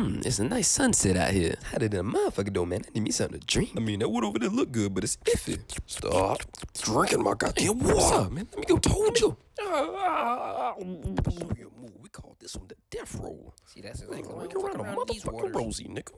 Mmm, it's a nice sunset out here. Hotter than a motherfucker though, man. I need me something to drink. I mean, that wood over there look good, but it's iffy. Stop drinking my goddamn water. What's up, man? Let me go. Told you. We call this one the death roll. See, that's exactly thing. what I'm around a around these rosy, nigga.